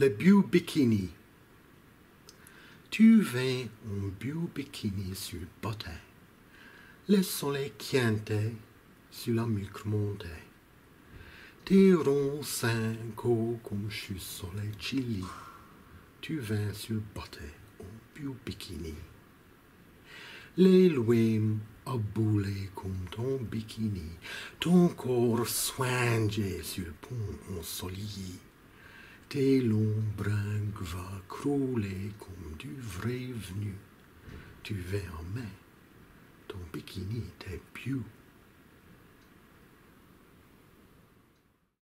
Le beau bikini. Tu viens en beau bikini sur le bottin. Le soleil quiente sur la montée. Tes ronds seins comme je soleil chili. Tu viens sur le bottin en beau bikini. Les lois aboulés comme ton bikini, ton corps soigné sur le pont ensoleillé. Tes longs brins va crouler comme du vrai venu. Tu main, ton bikini t'es pieux.